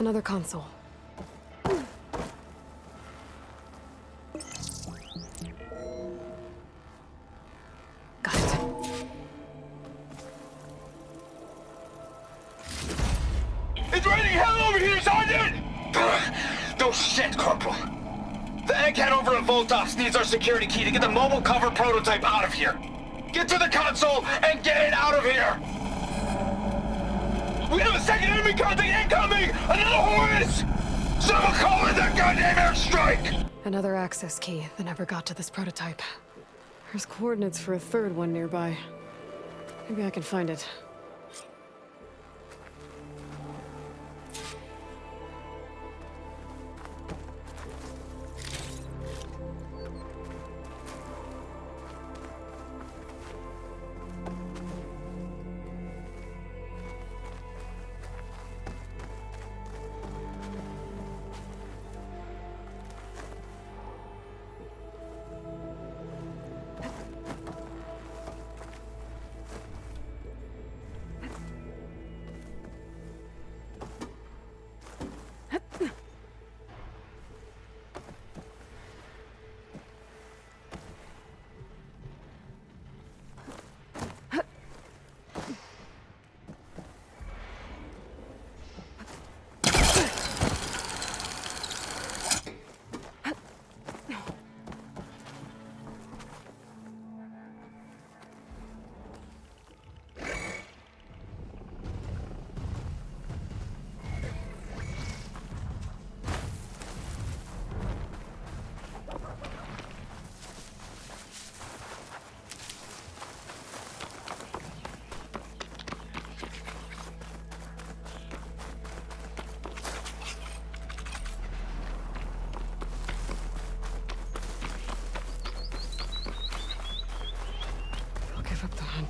Another console. Got it. It's raining hell over here, Sergeant! No shit, Corporal. The egghead over at Voltos needs our security key to get the mobile cover prototype out of here. Get to the console and get it out of here! We have a second enemy contact incoming! Another Hornets! Someone call in that goddamn airstrike! Another access key that never got to this prototype. There's coordinates for a third one nearby. Maybe I can find it.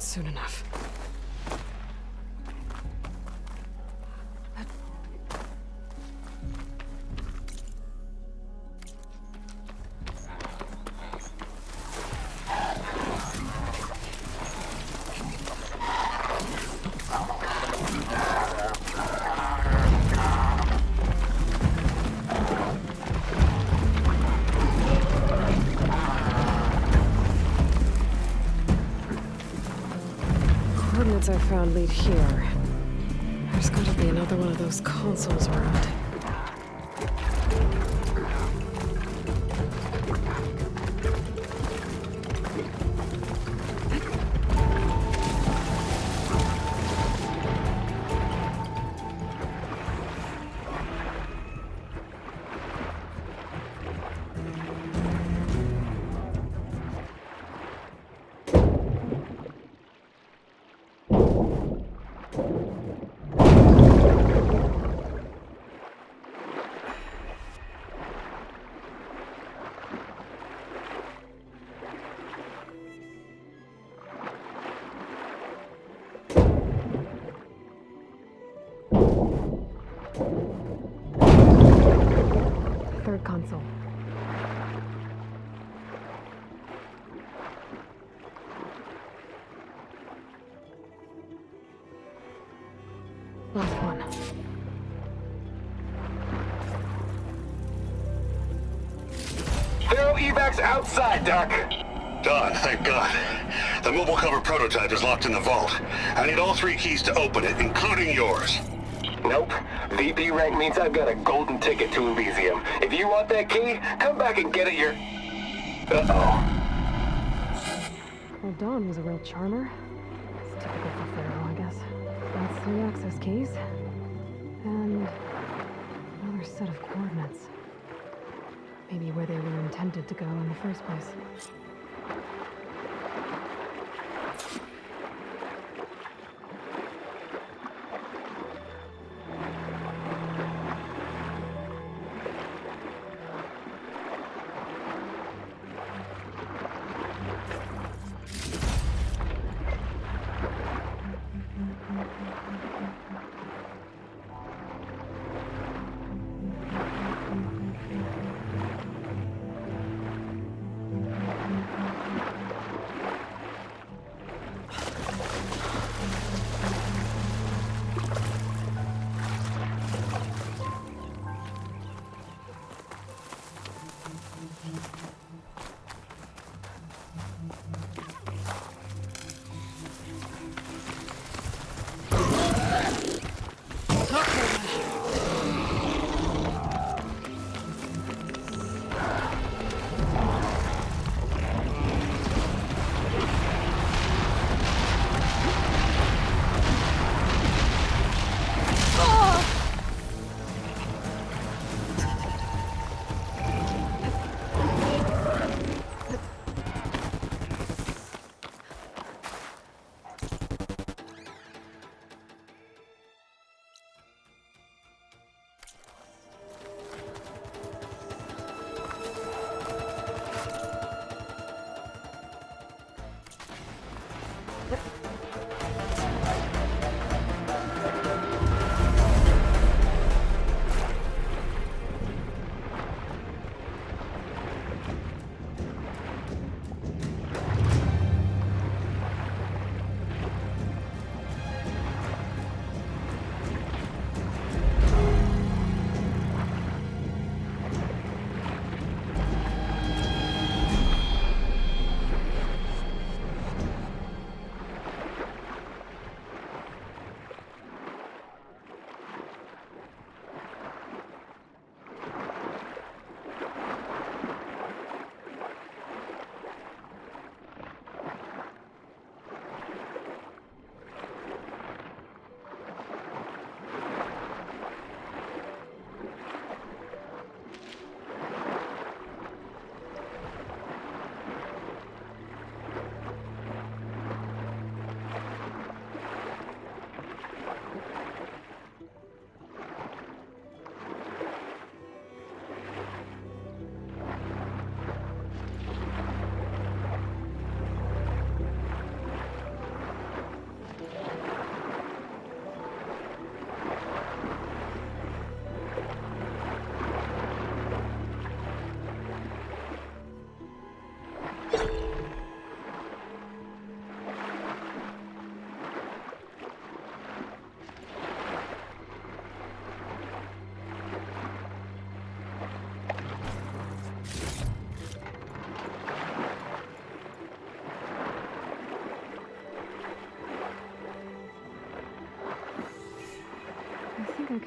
Soon enough. Lead here. There's gotta be another one of those consoles around. Console. Last one. Zero evacs outside, Doc. Done, thank God. The mobile cover prototype is locked in the vault. I need all three keys to open it, including yours. Nope. VP rank means I've got a golden ticket to Elysium. If you want that key, come back and get it your... Uh-oh. Well, Dawn was a real charmer. It's typical for Faro, I guess. That's three access keys. And another set of coordinates. Maybe where they were intended to go in the first place.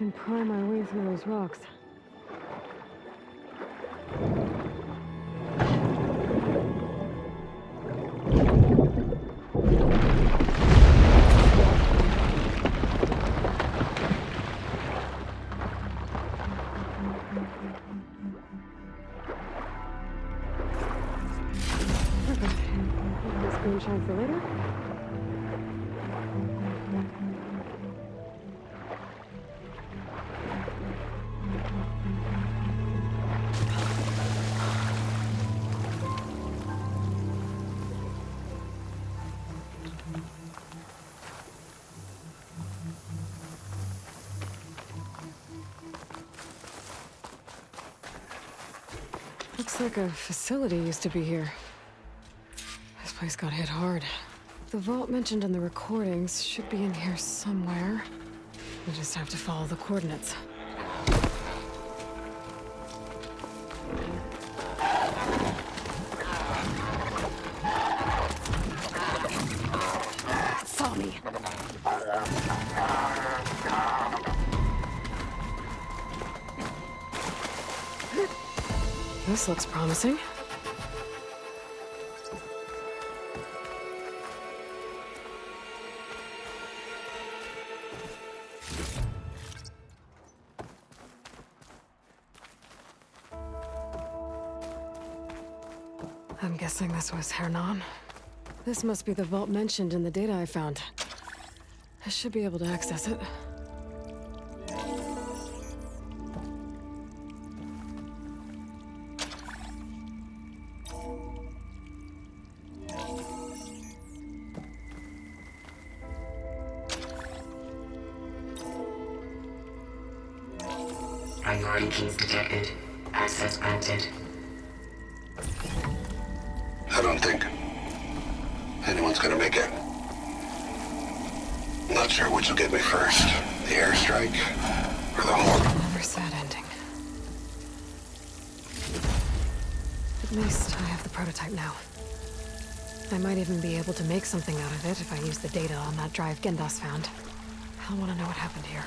Can pry my way through those rocks. Looks like a facility used to be here. This place got hit hard. The vault mentioned in the recordings should be in here somewhere. We just have to follow the coordinates. Saw me. This looks promising. I'm guessing this was Hernan. This must be the vault mentioned in the data I found. I should be able to access it. Priority keys detected. Access granted. I don't think anyone's gonna make it. Not sure which will get me first. The airstrike or the horde. Never sad ending. At least I have the prototype now. I might even be able to make something out of it if I use the data on that drive Gendas found. I'll want to know what happened here.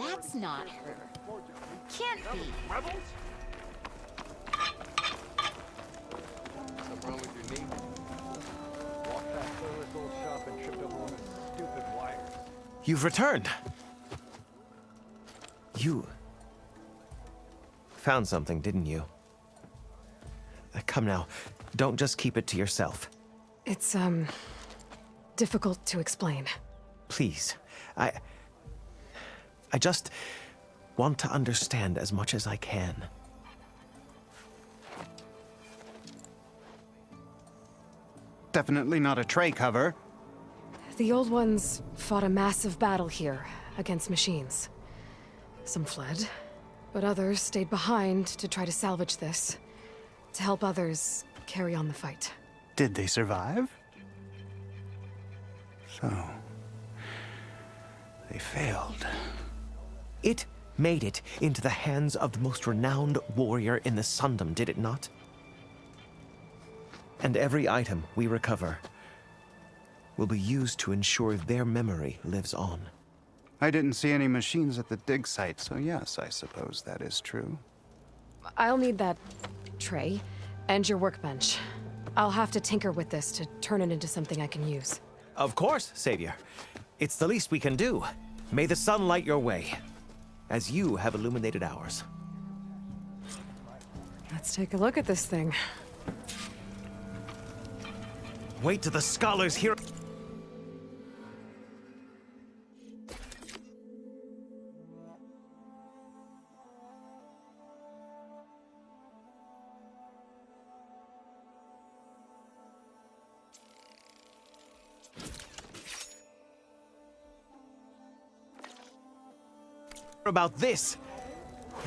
That's not her. Can't be. Something wrong with your knee? Walked past Solar's old shop and tripped over one of stupid wires. You've returned. You found something, didn't you? Uh, Come now, don't just keep it to yourself. It's, um, difficult to explain. Please. I I just want to understand as much as I can. Definitely not a tray cover. The old ones fought a massive battle here against machines. Some fled, But others stayed behind to try to salvage this. To help others carry on the fight. Did they survive? So. They failed. It made it into the hands of the most renowned warrior in the Sundom, did it not? And every item we recover will be used to ensure their memory lives on. I didn't see any machines at the dig site, so yes, I suppose that is true. I'll need that tray and your workbench. I'll have to tinker with this to turn it into something I can use. Of course, Savior. It's the least we can do. May the sun light your way, as you have illuminated ours. Let's take a look at this thing. Wait till the scholars hear. About this,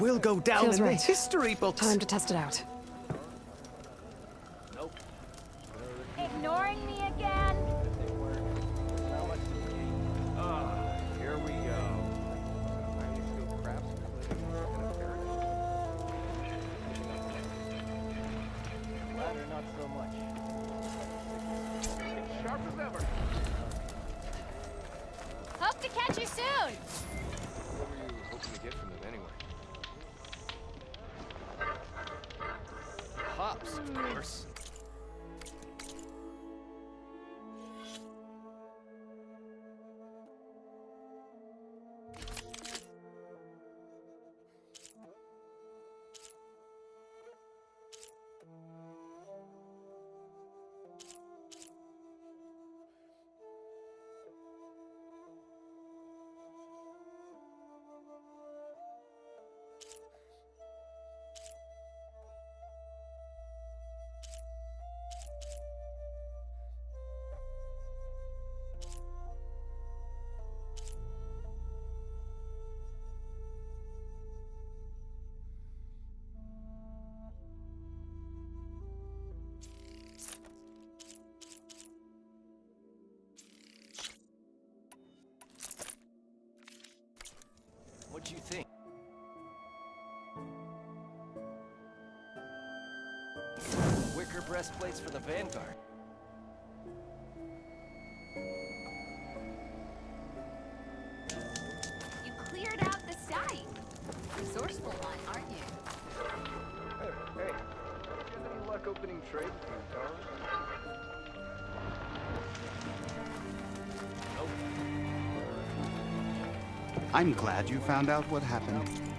we'll go down Feels in right. the history books. Time to test it out. Hops, of course. What'd you think? Wicker breastplates for the Vanguard. You cleared out the site. Resourceful one, aren't you? Hey, hey. You have any luck opening trade between I'm glad you found out what happened.